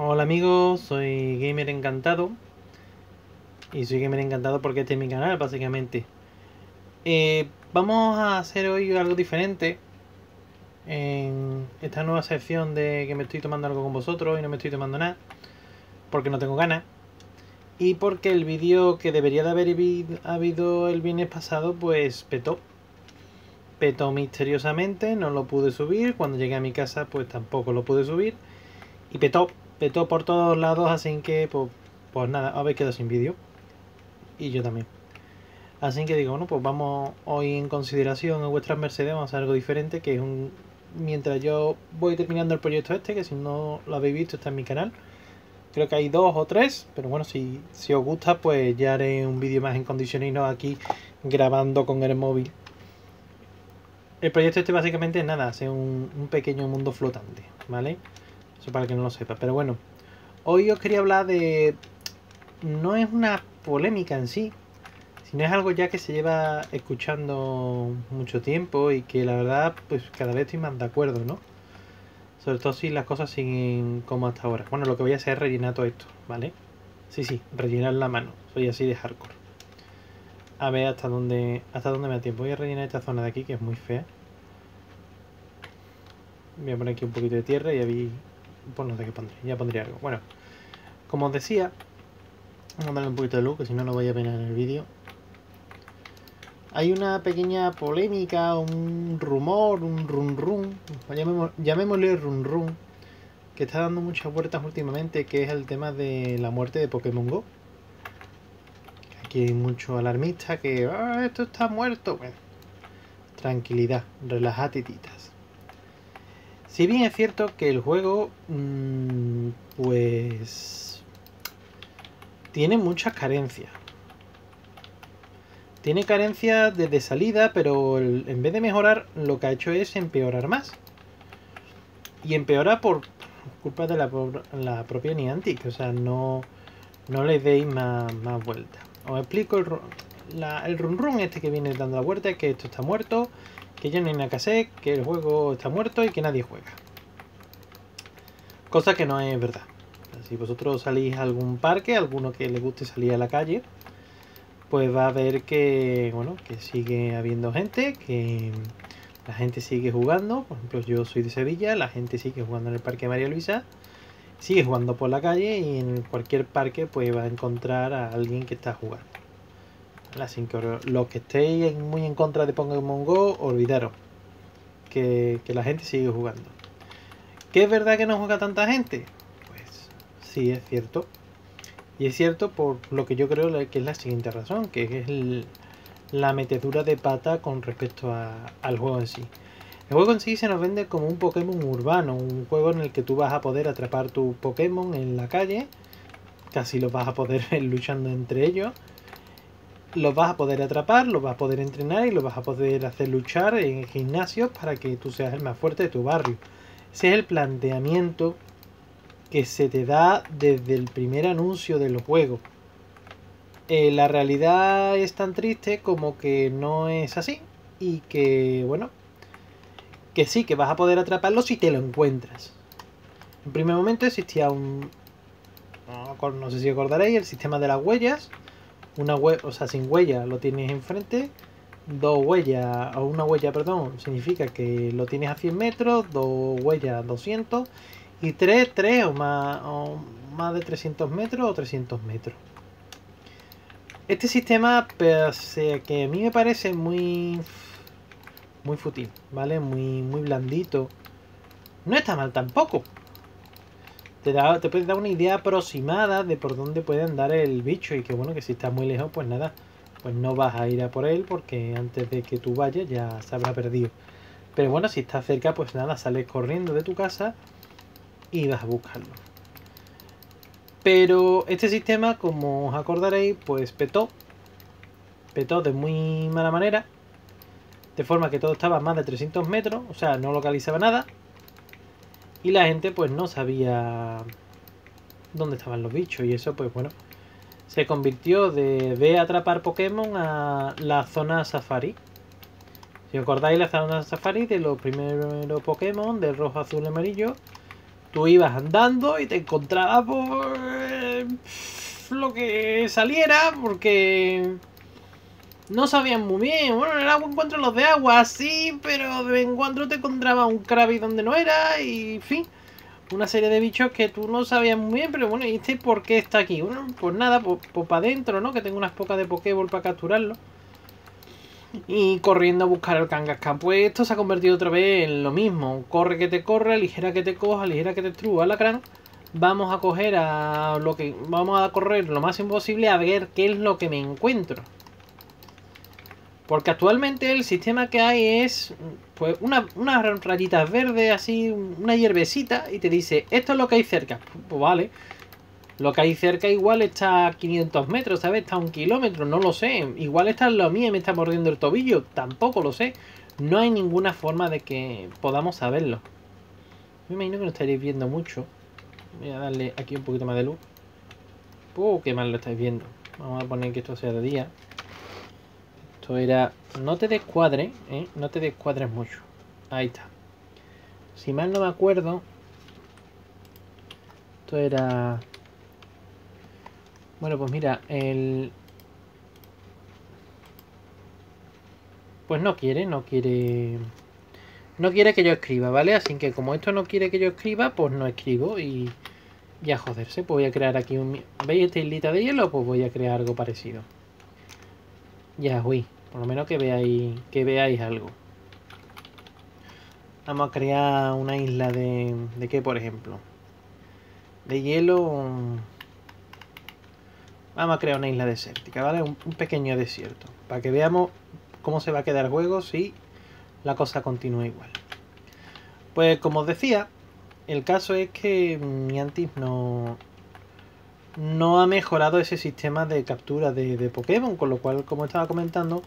Hola amigos, soy Gamer Encantado. Y soy Gamer Encantado porque este es mi canal básicamente. Eh, vamos a hacer hoy algo diferente en esta nueva sección de que me estoy tomando algo con vosotros y no me estoy tomando nada porque no tengo ganas. Y porque el vídeo que debería de haber habido el viernes pasado pues petó. Petó misteriosamente, no lo pude subir, cuando llegué a mi casa pues tampoco lo pude subir. Y petó petó por todos lados, así que pues, pues nada, habéis quedado sin vídeo. Y yo también. Así que digo, bueno, pues vamos hoy en consideración a vuestras mercedes, vamos a hacer algo diferente, que es un... Mientras yo voy terminando el proyecto este, que si no lo habéis visto está en mi canal. Creo que hay dos o tres, pero bueno, si, si os gusta, pues ya haré un vídeo más en condiciones y no aquí grabando con el móvil. El proyecto este básicamente es nada, hace un, un pequeño mundo flotante, ¿vale? Eso para que no lo sepa. Pero bueno, hoy os quería hablar de... No es una polémica en sí, sino es algo ya que se lleva escuchando mucho tiempo y que la verdad, pues cada vez estoy más de acuerdo, ¿no? Sobre todo si las cosas siguen como hasta ahora. Bueno, lo que voy a hacer es rellenar todo esto, ¿vale? Sí, sí, rellenar la mano. Soy así de hardcore. A ver hasta dónde, hasta dónde me da tiempo. Voy a rellenar esta zona de aquí que es muy fea. Voy a poner aquí un poquito de tierra y ahí pues no sé qué pondré, ya pondría algo. Bueno, como os decía, vamos a darle un poquito de luz, que si no, no vaya a pena en el vídeo. Hay una pequeña polémica, un rumor, un run run, llamémosle run run, que está dando muchas vueltas últimamente, que es el tema de la muerte de Pokémon GO. Aquí hay mucho alarmista que ah, esto está muerto. Bueno, tranquilidad, relájate titas. Si bien es cierto que el juego, mmm, pues, tiene muchas carencias. Tiene carencias desde salida, pero en vez de mejorar, lo que ha hecho es empeorar más. Y empeora por culpa de la, propia Niantic, o sea, no, no le deis más, más vuelta. Os explico el, la, el run run este que viene dando la vuelta, que esto está muerto, que ya no hay nada que hacer, que el juego está muerto y que nadie juega. Cosa que no es verdad. Si vosotros salís a algún parque, alguno que le guste salir a la calle, pues va a ver que, bueno, que sigue habiendo gente, que la gente sigue jugando. Por ejemplo, yo soy de Sevilla, la gente sigue jugando en el Parque María Luisa, sigue jugando por la calle y en cualquier parque pues va a encontrar a alguien que está jugando. Que los que estéis muy en contra de Pokémon Go, olvidaros que, la gente sigue jugando. ¿Que es verdad que no juega tanta gente? Pues sí, es cierto. Y es cierto por lo que yo creo que es la siguiente razón, que es la metedura de pata con respecto al juego en sí. El juego en sí se nos vende como un Pokémon urbano, un juego en el que tú vas a poder atrapar tu Pokémon en la calle, casi lo vas a poder ver luchando entre ellos los vas a poder atrapar, los vas a poder entrenar y los vas a poder hacer luchar en gimnasios para que tú seas el más fuerte de tu barrio. Ese es el planteamiento que se te da desde el primer anuncio del juego. Eh, la realidad es tan triste como que no es así y que, bueno, que sí, que vas a poder atraparlo si te lo encuentras. En primer momento existía un... No, sé si acordaréis, el sistema de las huellas una huella, o sea, sin huella lo tienes enfrente, dos huellas, o una huella, perdón, significa que lo tienes a 100 metros, dos huellas 200, y tres, tres o más, o más de 300 metros o 300 metros. Este sistema, pese que a mí me parece muy muy fútil, ¿vale? Muy, muy blandito. No está mal tampoco te, da, te puede dar una idea aproximada de por dónde puede andar el bicho y que bueno, que si está muy lejos, pues nada, pues no vas a ir a por él porque antes de que tú vayas ya se habrá perdido. Pero bueno, si está cerca, pues nada, sales corriendo de tu casa y vas a buscarlo. Pero este sistema, como os acordaréis, pues petó. Petó de muy mala manera. De forma que todo estaba a más de 300 metros, o sea, no localizaba nada. Y la gente pues no sabía dónde estaban los bichos y eso pues bueno, se convirtió de ve atrapar Pokémon a la zona safari. Si acordáis la zona safari de los primeros Pokémon de rojo, azul y amarillo, tú ibas andando y te encontrabas por lo que saliera, porque no sabían muy bien. Bueno, en el agua encuentro los de agua, sí, pero de vez en cuando te encontraba un Krabby donde no era y, fin, una serie de bichos que tú no sabías muy bien, pero bueno, ¿y este por qué está aquí? Bueno, pues nada, pues, pues para adentro, ¿no? Que tengo unas pocas de Pokéball para capturarlo. Y corriendo a buscar el Kangaskhan. Pues esto se ha convertido otra vez en lo mismo. Corre que te corre, ligera que te coja, ligera que te trúa la crán. Vamos a coger a lo que. Vamos a correr lo más imposible a ver qué es lo que me encuentro. Porque actualmente el sistema que hay es pues una, unas rayitas verdes, así, una hierbecita, y te dice, esto es lo que hay cerca. Pues vale. Lo que hay cerca igual está a 500 metros, ¿sabes? Está a un kilómetro, no lo sé. Igual está en lo mío y me está mordiendo el tobillo, tampoco lo sé. No hay ninguna forma de que podamos saberlo. Me imagino que no estaréis viendo mucho. Voy a darle aquí un poquito más de luz. Uh, qué mal lo estáis viendo. Vamos a poner que esto sea de día era... No te descuadre, ¿eh? No te descuadres mucho. Ahí está. Si mal no me acuerdo... Esto era... Bueno, pues mira, el... Pues no quiere, no quiere... No quiere que yo escriba, ¿vale? Así que como esto no quiere que yo escriba, pues no escribo y... Ya joderse, pues voy a crear aquí un... ¿Veis esta islita de hielo? Pues voy a crear algo parecido. Ya, uy. Por lo menos que veáis, que veáis algo. Vamos a crear una isla de... ¿De qué, por ejemplo? De hielo... Vamos a crear una isla desértica, ¿vale? Un, pequeño desierto. Para que veamos cómo se va a quedar el juego si la cosa continúa igual. Pues como os decía, el caso es que Niantic no, no ha mejorado ese sistema de captura de, Pokémon, con lo cual, como estaba comentando,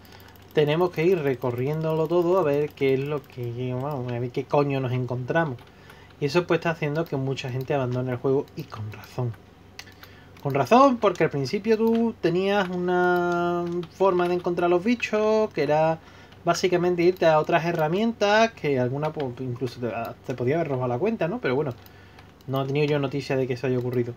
tenemos que ir recorriéndolo todo a ver qué es lo que, vamos, a ver qué coño nos encontramos. Y eso pues está haciendo que mucha gente abandone el juego y con razón. Con razón, porque al principio tú tenías una forma de encontrar los bichos que era básicamente irte a otras herramientas que alguna pues, incluso te, te podía haber robado la cuenta, ¿no? Pero bueno, no he tenido yo noticia de que eso haya ocurrido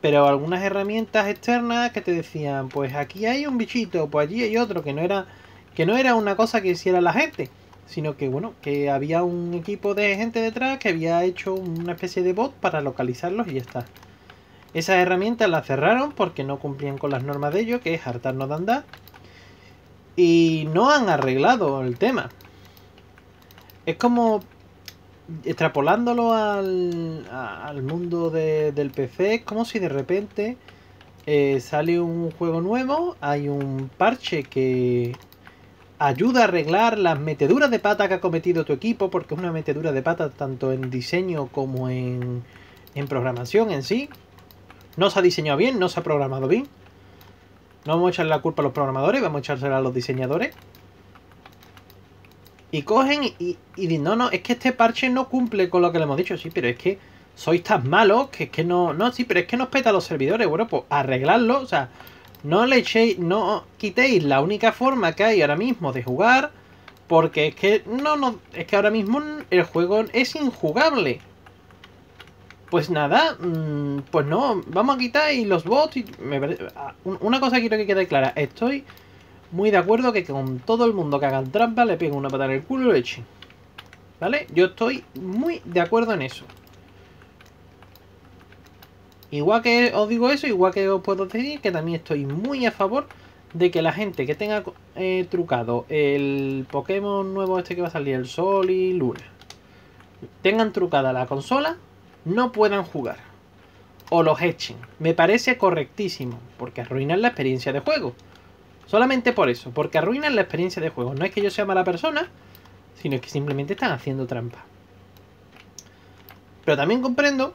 pero algunas herramientas externas que te decían, pues aquí hay un bichito, pues allí hay otro, que no era, que no era una cosa que hiciera la gente, sino que bueno, que había un equipo de gente detrás que había hecho una especie de bot para localizarlos y ya está. Esas herramientas las cerraron porque no cumplían con las normas de ello, que es hartarnos de andar. Y no han arreglado el tema. Es como extrapolándolo al, mundo del PC, es como si de repente eh, sale un juego nuevo, hay un parche que ayuda a arreglar las meteduras de pata que ha cometido tu equipo, porque es una metedura de pata tanto en diseño como en, en programación en sí. No se ha diseñado bien, no se ha programado bien. No vamos a echarle la culpa a los programadores, vamos a echársela a los diseñadores. Y cogen y, dicen, no, no, es que este parche no cumple con lo que le hemos dicho. Sí, pero es que sois tan malos que es que no... No, sí, pero es que nos peta los servidores. Bueno, pues arreglarlo, o sea, no le echéis, no quitéis la única forma que hay ahora mismo de jugar. Porque es que no, no, es que ahora mismo el juego es injugable. Pues nada, mm, pues no, vamos a quitar y los bots y ah, una cosa quiero que quede clara, estoy muy de acuerdo que con todo el mundo que hagan trampa le peguen una patada en el culo y lo echen. ¿Vale? Yo estoy muy de acuerdo en eso. Igual que os digo eso, igual que os puedo decir que también estoy muy a favor de que la gente que tenga eh, trucado el Pokémon nuevo este que va a salir, el Sol y Luna, tengan trucada la consola, no puedan jugar. O los echen. Me parece correctísimo, porque arruinan la experiencia de juego. Solamente por eso, porque arruinan la experiencia de juego. No es que yo sea mala persona, sino que simplemente están haciendo trampa. Pero también comprendo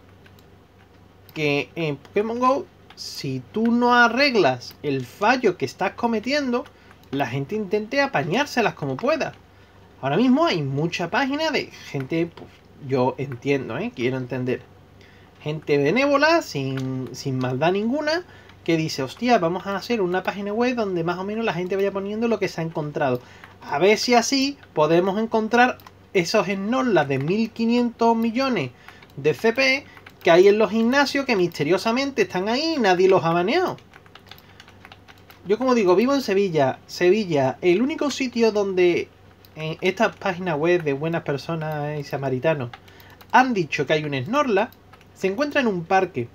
que en Pokémon Go, si tú no arreglas el fallo que estás cometiendo, la gente intente apañárselas como pueda. Ahora mismo hay mucha página de gente, pues, yo entiendo, ¿eh? quiero entender. Gente benévola, sin, sin maldad ninguna, que dice, hostia, vamos a hacer una página web donde más o menos la gente vaya poniendo lo que se ha encontrado. A ver si así podemos encontrar esos las de 1500 millones de CP que hay en los gimnasios que misteriosamente están ahí y nadie los ha baneado. Yo como digo, vivo en Sevilla. Sevilla, el único sitio donde en esta página web de buenas personas y samaritanos han dicho que hay un Snorla, se encuentra en un parque.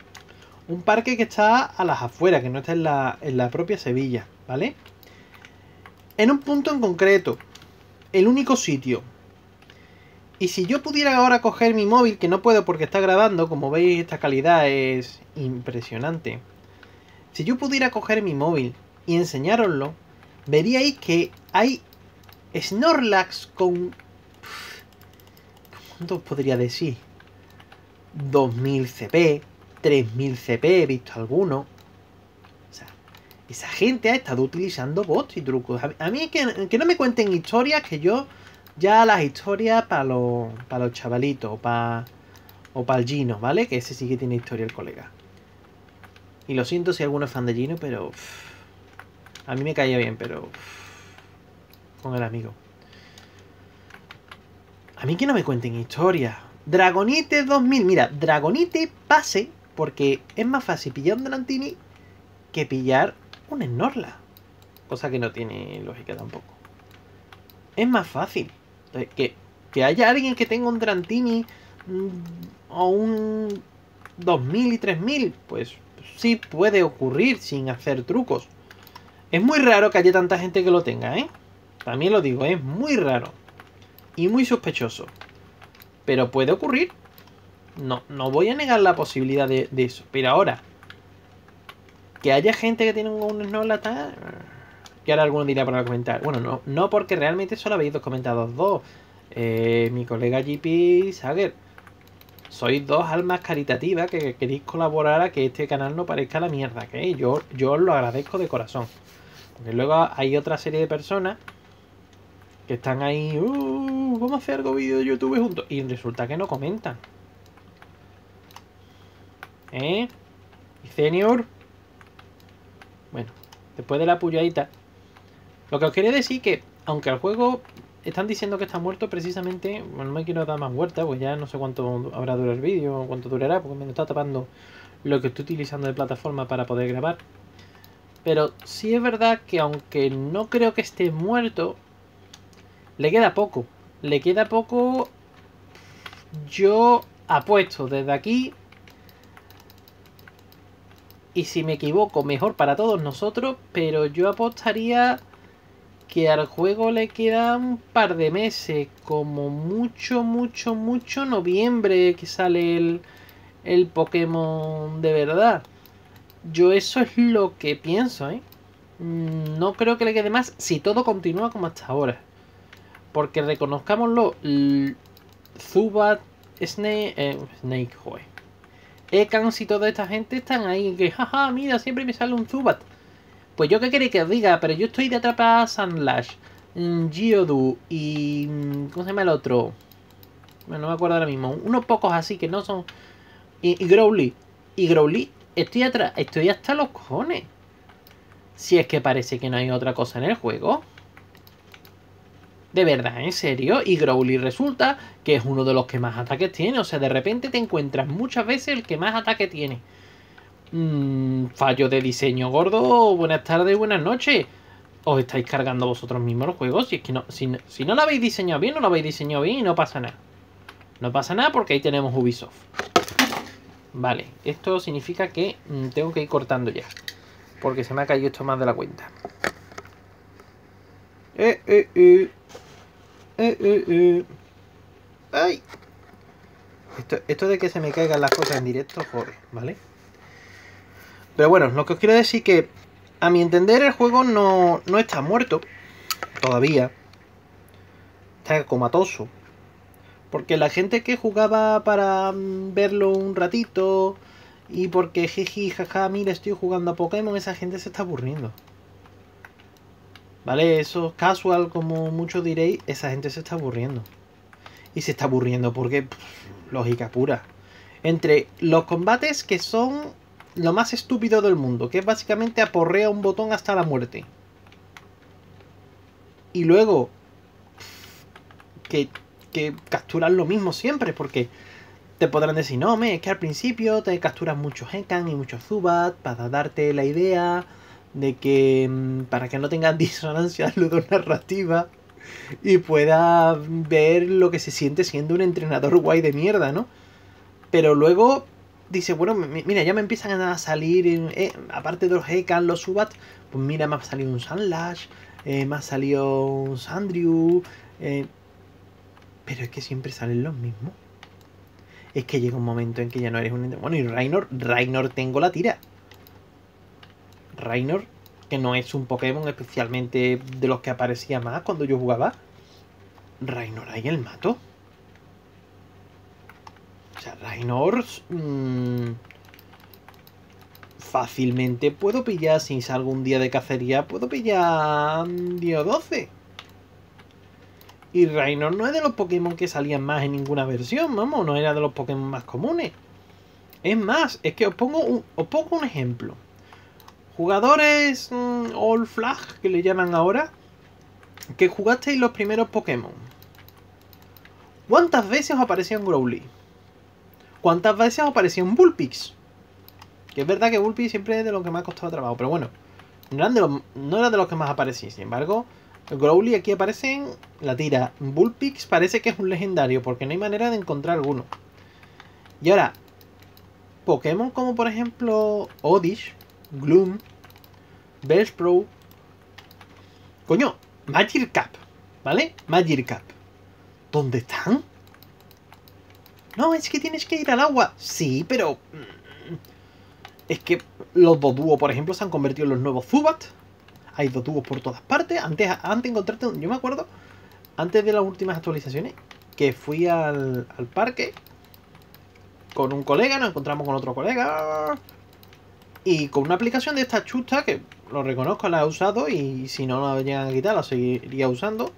Un parque que está a las afueras, que no está en la, en la propia Sevilla, ¿vale? En un punto en concreto. El único sitio. Y si yo pudiera ahora coger mi móvil, que no puedo porque está grabando, como veis esta calidad es impresionante. Si yo pudiera coger mi móvil y enseñároslo, veríais que hay Snorlax con... ¿Cuánto podría decir? 2000 CP, 3000 CP, he visto alguno. O sea, esa gente ha estado utilizando bots y trucos. A mí que, que no me cuenten historias que yo ya las historias para los, para los chavalitos o para o para el Gino, ¿vale? Que ese sí que tiene historia el colega. Y lo siento si alguno es fan de Gino, pero... a mí me caía bien, pero... con el amigo. A mí que no me cuenten historias. Dragonite 2000. Mira, Dragonite pase porque es más fácil pillar un Drantini que pillar un Snorla. Cosa que no tiene lógica tampoco. Es más fácil. Que, que haya alguien que tenga un Drantini mm, o un 2000 y 3000, pues sí puede ocurrir sin hacer trucos. Es muy raro que haya tanta gente que lo tenga, ¿eh? También lo digo, es muy raro. Y muy sospechoso. Pero puede ocurrir. No, no voy a negar la posibilidad de, eso. Pero ahora, que haya gente que tiene un Snorlax que ahora alguno dirá para comentar. Bueno, no, no porque realmente solo habéis dos comentados dos. Eh, mi colega GP Sager. Sois dos almas caritativas que queréis colaborar a que este canal no parezca la mierda que Yo, yo os lo agradezco de corazón. Porque luego hay otra serie de personas que están ahí. Uh, vamos a hacer algo vídeo de YouTube juntos. Y resulta que no comentan. ¿Eh? ¿Y senior? Bueno, después de la puyadita lo que os quería decir que, aunque el juego están diciendo que está muerto, precisamente, bueno, no me quiero dar más vueltas, pues ya no sé cuánto habrá durado el vídeo, cuánto durará, porque me está tapando lo que estoy utilizando de plataforma para poder grabar. Pero sí es verdad que aunque no creo que esté muerto, le queda poco. Le queda poco. Yo apuesto desde aquí. Y si me equivoco, mejor para todos nosotros. Pero yo apostaría que al juego le queda un par de meses, como mucho, mucho, mucho noviembre que sale el, el Pokémon de verdad. Yo eso es lo que pienso, ¿eh? Mm, no creo que le quede más si todo continúa como hasta ahora. Porque reconozcámoslo, Zubat, Snake, eh, Snake, joder. Ekans y toda esta gente están ahí que, jaja, mira, siempre me sale un Zubat. Pues yo qué queréis que os diga, pero yo estoy de atrapar Sunlash, mm, Geodu y... Mm, ¿Cómo se llama el otro? Bueno, no me acuerdo ahora mismo. Unos pocos así que no son... Y, y Growly. Y Growly, estoy atrás, estoy hasta los cojones. Si es que parece que no hay otra cosa en el juego. De verdad, en serio. Y Growly resulta que es uno de los que más ataques tiene. O sea, de repente te encuentras muchas veces el que más ataque tiene. Mm, fallo de diseño gordo. Buenas tardes, buenas noches. Os estáis cargando vosotros mismos los juegos. Si es que no, si, no lo habéis diseñado bien, no lo habéis diseñado bien y no pasa nada. No pasa nada porque ahí tenemos Ubisoft. Vale, esto significa que mm, tengo que ir cortando ya. Porque se me ha caído esto más de la cuenta. Eh, eh, eh. Eh, eh, eh. ¡Ay! Esto, esto de que se me caigan las cosas en directo, joder, ¿vale? Pero bueno, lo que os quiero decir que a mi entender el juego no, no está muerto todavía. Está comatoso. Porque la gente que jugaba para mm, verlo un ratito y porque jiji, jaja, mira, estoy jugando a Pokémon, esa gente se está aburriendo. ¿Vale? Eso casual, como muchos diréis, esa gente se está aburriendo. Y se está aburriendo porque, lógica pura. Entre los combates que son lo más estúpido del mundo, que es básicamente aporrea un botón hasta la muerte. Y luego que, que lo mismo siempre, porque te podrán decir, no, me, es que al principio te capturas muchos Hekan y muchos Zubat para darte la idea de que mm, para que no tengan disonancia ludonarrativa y pueda ver lo que se siente siendo un entrenador guay de mierda, ¿no? Pero luego dice, bueno, mira, ya me empiezan a salir, eh, aparte de los Hekan, los Zubat, pues mira, me ha salido un Sunlash, eh, me ha salido un Sandrew, eh, pero es que siempre salen los mismos. Es que llega un momento en que ya no eres un... Bueno, y Rainor, Rainor tengo la tira. Rainor, que no es un Pokémon especialmente de los que aparecía más cuando yo jugaba. Rainor ahí el mato. O sea, Rainor... Mmm, fácilmente puedo pillar, si salgo un día de cacería, puedo pillar 10 o 12. Y Rainor no es de los Pokémon que salían más en ninguna versión, vamos, no era de los Pokémon más comunes. Es más, es que os pongo un, os pongo un ejemplo. Jugadores mm, All Flag, que le llaman ahora, que jugasteis los primeros Pokémon. ¿Cuántas veces os aparecía un Growly? ¿Cuántas veces os aparecía un Bullpix? Que es verdad que Bullpix siempre es de lo que más ha costado trabajo, pero bueno, no, no era de los que más aparecía. Sin embargo, Growly aquí aparece en la tira. Bullpix parece que es un legendario porque no hay manera de encontrar alguno. Y ahora, Pokémon como por ejemplo Odish, Gloom, Bellsprout. Coño, Magikarp, ¿vale? Magikarp. ¿Dónde están? No, es que tienes que ir al agua. Sí, pero... Mm, es que los Doduo, por ejemplo, se han convertido en los nuevos Zubat hay dos tubos por todas partes. Antes, antes encontrarte, yo me acuerdo, antes de las últimas actualizaciones, que fui al, parque con un colega, nos encontramos con otro colega y con una aplicación de esta chusta que lo reconozco, la he usado y si no la llegan a quitar la seguiría usando.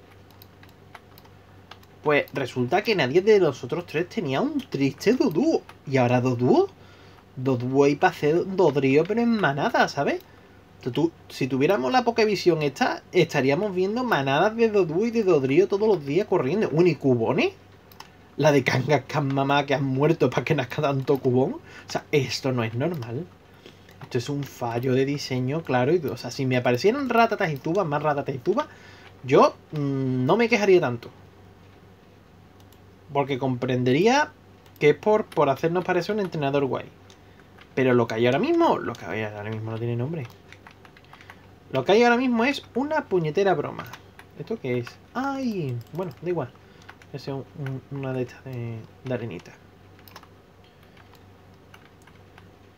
Pues resulta que nadie de los otros tres tenía un triste Doduo. Y ahora Doduo. Doduo y para Dodrío pero en manada, ¿sabes? si tuviéramos la Pokevisión esta, estaríamos viendo manadas de Dodu y de Dodrio todos los días corriendo. ¿Unicubone? La de Kangaskhan mamá que han muerto para que nazca tanto cubón. O sea, esto no es normal. Esto es un fallo de diseño, claro. Y, o sea, si me aparecieran ratatas y tubas, más ratatas y tubas, yo mm, no me quejaría tanto. Porque comprendería que es por, por hacernos parecer un entrenador guay. Pero lo que hay ahora mismo, lo que hay ahora mismo no tiene nombre. Lo que hay ahora mismo es una puñetera broma. ¿Esto qué es? ¡Ay! Bueno, da igual. Es una de estas de, arenita.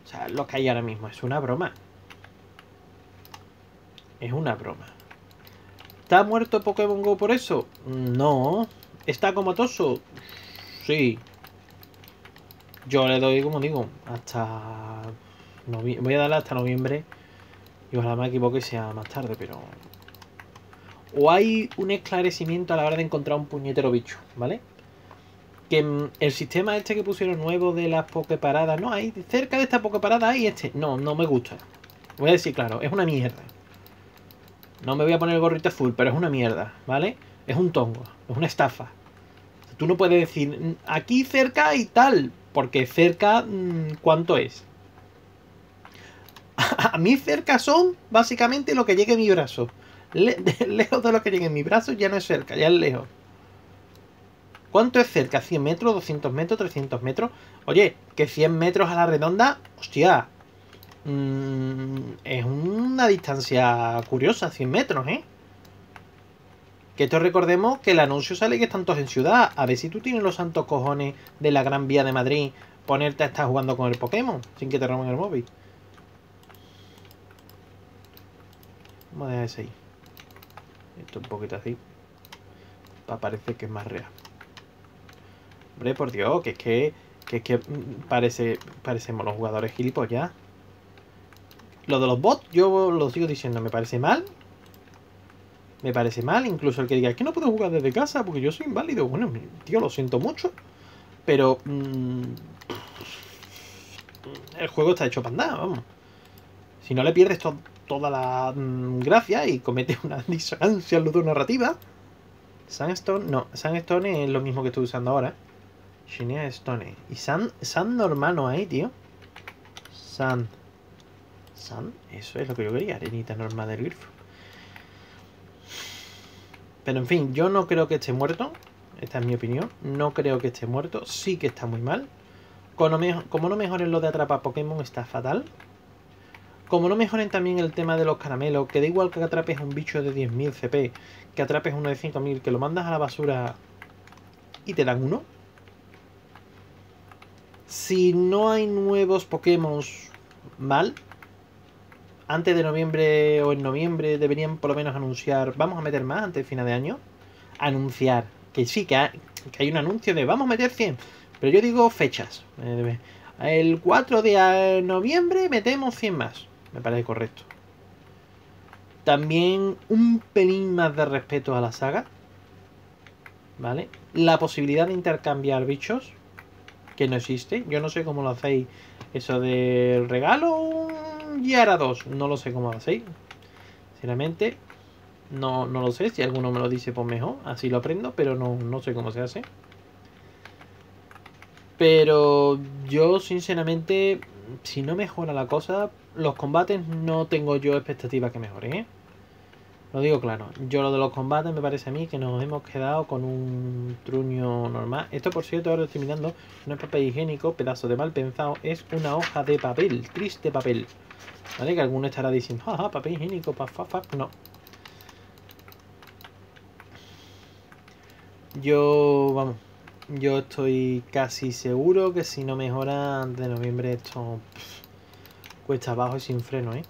O sea, lo que hay ahora mismo es una broma. Es una broma. ¿Está muerto Pokémon Go por eso? No. ¿Está comatoso? Sí. Yo le doy, como digo, hasta... Voy a darle hasta noviembre y ojalá me equivoque sea más tarde, pero... O hay un esclarecimiento a la hora de encontrar un puñetero bicho, ¿vale? Que el sistema este que pusieron nuevo de las pokeparadas, no, hay cerca de esta pokeparada hay este. No, no me gusta. Voy a decir claro, es una mierda. No me voy a poner el gorrito azul, pero es una mierda, ¿vale? Es un tongo, es una estafa. Tú no puedes decir, aquí cerca y tal, porque cerca, mm, ¿cuánto es? a mí cerca son básicamente lo que llegue en mi brazo. lejos de lo que llegue en mi brazo ya no es cerca, ya es lejos. ¿Cuánto es cerca? ¿100 metros? ¿200 metros? ¿300 metros? Oye, que 100 metros a la redonda, hostia, mm, es una distancia curiosa, 100 metros, ¿eh? Que esto recordemos que el anuncio sale que están todos en ciudad. A ver si tú tienes los santos cojones de la Gran Vía de Madrid ponerte a estar jugando con el Pokémon sin que te roben el móvil. Vamos a dejar ese ahí. Esto un poquito así. Para parecer que es más real. Hombre, por Dios, que es que... Que es que parece, parecemos los jugadores gilipollas. Lo de los bots, yo lo sigo diciendo, me parece mal. Me parece mal, incluso el que diga, es que no puedo jugar desde casa porque yo soy inválido. Bueno, tío, lo siento mucho. Pero... Mmm, el juego está hecho para nada, vamos. Si no le pierdes todo toda la mm, gracia y comete una disonancia ludonarrativa. Sandstone, no, Sandstone es lo mismo que estoy usando ahora. Shinea Stone. Y Sand, Sand normal no hay, tío. Sand. Sand, eso es lo que yo quería. Arenita normal del grifo. Pero en fin, yo no creo que esté muerto. Esta es mi opinión. No creo que esté muerto. Sí que está muy mal. Como no, como no mejoren lo de atrapar Pokémon, está fatal. Como no mejoren también el tema de los caramelos, que da igual que atrapes un bicho de 10.000 CP, que atrapes uno de 5.000, que lo mandas a la basura y te dan uno. Si no hay nuevos Pokémon mal, antes de noviembre o en noviembre deberían por lo menos anunciar, vamos a meter más antes de final de año. Anunciar, que sí, que hay, que hay un anuncio de vamos a meter 100, pero yo digo fechas. Eh, el 4 de noviembre metemos 100 más. Me parece correcto. También un pelín más de respeto a la saga. ¿Vale? La posibilidad de intercambiar bichos. Que no existe. Yo no sé cómo lo hacéis. Eso del regalo. Y ahora dos. No lo sé cómo lo hacéis. Sinceramente. No, no lo sé. Si alguno me lo dice, pues mejor. Así lo aprendo. Pero no, no sé cómo se hace. Pero yo, sinceramente, si no mejora la cosa, los combates no tengo yo expectativa que mejoren, ¿eh? Lo digo claro, yo lo de los combates me parece a mí que nos hemos quedado con un truño normal. Esto por cierto, ahora estoy mirando, no es papel higiénico, pedazo de mal pensado, es una hoja de papel, triste papel. ¿Vale? Que alguno estará diciendo, jaja, papel higiénico, pa, fa, fa. No. Yo, vamos, yo estoy casi seguro que si no mejora de noviembre esto cuesta abajo y sin freno, ¿eh?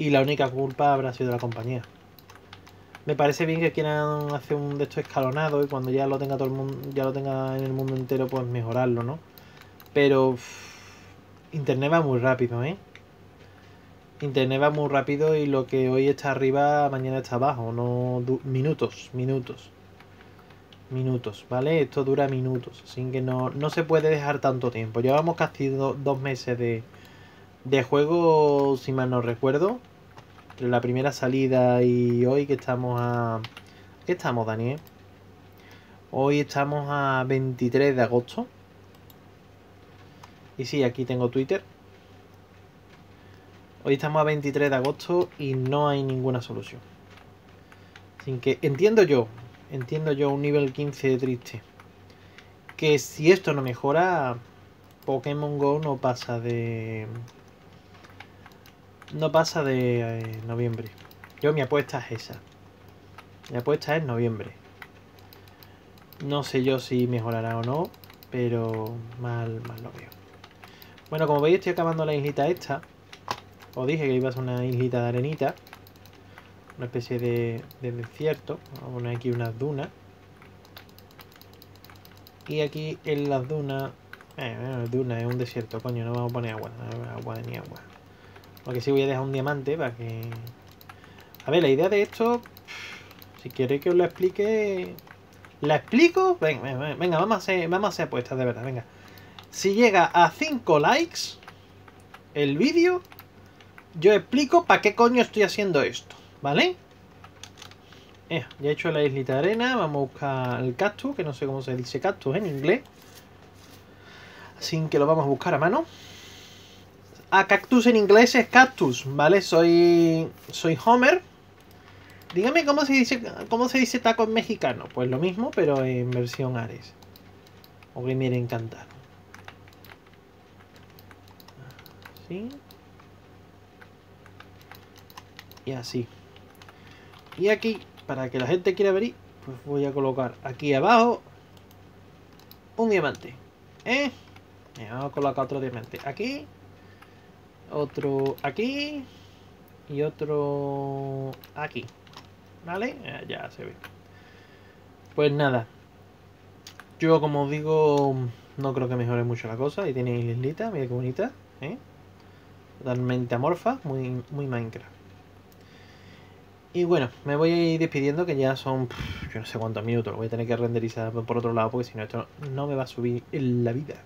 Y la única culpa habrá sido la compañía. Me parece bien que quieran hacer un de estos escalonado y cuando ya lo tenga todo el mundo, ya lo tenga en el mundo entero, pues mejorarlo, ¿no? Pero Internet va muy rápido, ¿eh? Internet va muy rápido y lo que hoy está arriba, mañana está abajo, no minutos, minutos minutos, ¿vale? Esto dura minutos, así que no, no se puede dejar tanto tiempo. Llevamos casi dos meses de, de juego, si mal no recuerdo. Entre la primera salida y hoy que estamos a... ¿Qué estamos, Daniel? Hoy estamos a 23 de agosto. Y sí, aquí tengo Twitter. Hoy estamos a 23 de agosto y no hay ninguna solución. Sin que entiendo yo, entiendo yo un nivel 15 triste. Que si esto no mejora, Pokémon Go no pasa de... No pasa de eh, noviembre. Yo mi apuesta es esa. Mi apuesta es noviembre. No sé yo si mejorará o no, pero mal, mal lo veo. Bueno, como veis estoy acabando la islita esta. Os dije que iba a ser una islita de arenita una especie de, desierto. Vamos a poner aquí unas dunas. Y aquí en las dunas... Eh, dunas es un desierto, coño, no vamos a poner agua, agua ni agua. Porque sí voy a dejar un diamante para que... A ver, la idea de esto... Si queréis que os la explique... ¿La explico? Venga, venga, vamos a hacer, vamos a hacer apuestas, de verdad, venga. Si llega a 5 likes el vídeo, yo explico para qué coño estoy haciendo esto. ¿Vale? ya he hecho la islita de arena. Vamos a buscar el cactus, que no sé cómo se dice cactus en inglés. Así que lo vamos a buscar a mano. A cactus en inglés es cactus, ¿vale? Soy soy Homer. Dígame cómo se dice cómo se dice taco en mexicano. Pues lo mismo, pero en versión Ares. O que me encantar. Así. Y así. Y aquí, para que la gente quiera ver, pues voy a colocar aquí abajo un diamante. ¿Eh? Vamos a colocar otro diamante. Aquí. Otro aquí. Y otro aquí. ¿Vale? Ya, se ve. Pues nada. Yo, como digo, no creo que mejore mucho la cosa. Y tiene islita, mira qué bonita. ¿eh? Totalmente amorfa, muy, muy Minecraft. Y bueno, me voy a ir despidiendo que ya son yo no sé cuántos minutos. Voy a tener que renderizar por otro lado porque si no esto no me va a subir en la vida.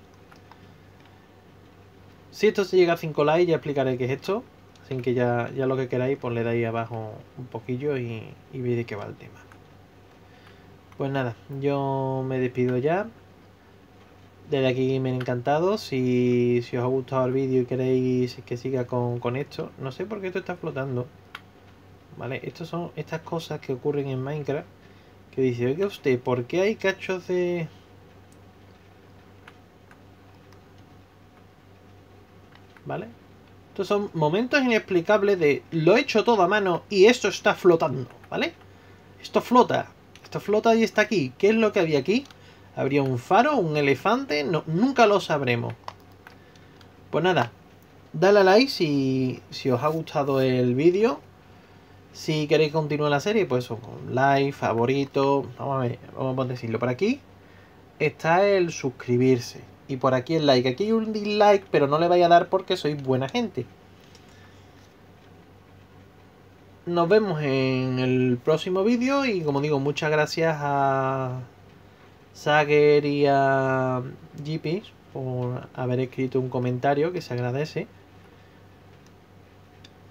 Si esto se llega a 5 likes ya explicaré qué es esto. Así que ya, ya lo que queráis pues le dais abajo un poquillo y, veis de qué va el tema. Pues nada, yo me despido ya. Desde aquí me han encantado. Si, si, os ha gustado el vídeo y queréis que siga con, con, esto, no sé por qué esto está flotando. ¿Vale? Estas son estas cosas que ocurren en Minecraft. Que dice, oiga usted, ¿por qué hay cachos de... ¿Vale? Estos son momentos inexplicables de lo he hecho todo a mano y esto está flotando, ¿vale? Esto flota. Esto flota y está aquí. ¿Qué es lo que había aquí? ¿Habría un faro? ¿Un elefante? No, nunca lo sabremos. Pues nada, dale a like si, si os ha gustado el vídeo. Si queréis continuar la serie, pues like, favorito. Vamos a ver, vamos a decirlo por aquí. Está el suscribirse. Y por aquí el like. Aquí hay un dislike, pero no le vaya a dar porque soy buena gente. Nos vemos en el próximo vídeo y como digo, muchas gracias a Sager y a GP por haber escrito un comentario que se agradece.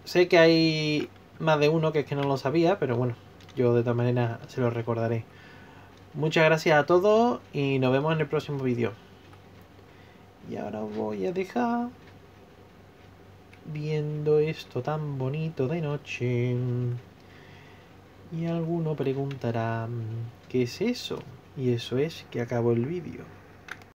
Sé que hay más de uno que es que no lo sabía, pero bueno, yo de todas maneras se lo recordaré. Muchas gracias a todos y nos vemos en el próximo vídeo. Y ahora voy a dejar viendo esto tan bonito de noche. Y alguno preguntará, ¿qué es eso? Y eso es que acabó el vídeo.